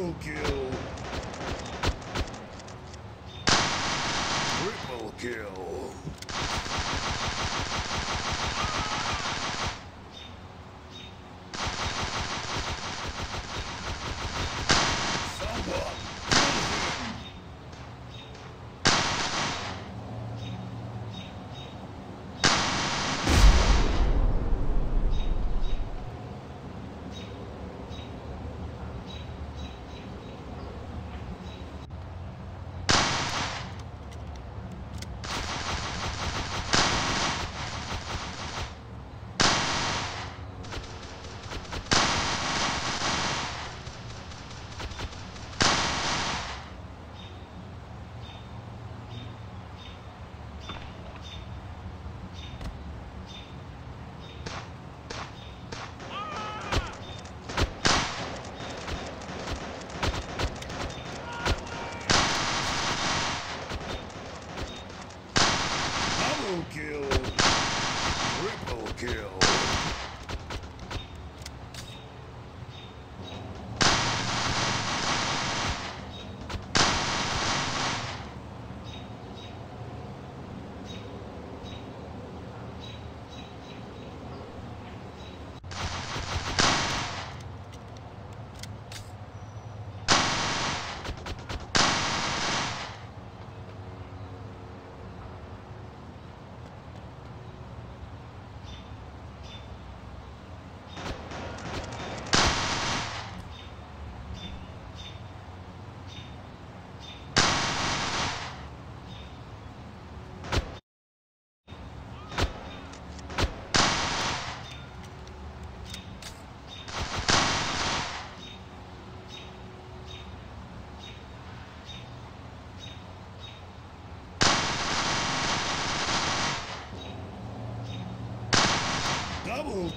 Kill. Triple kill.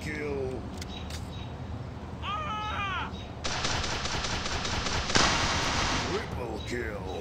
Kill. Triple kill.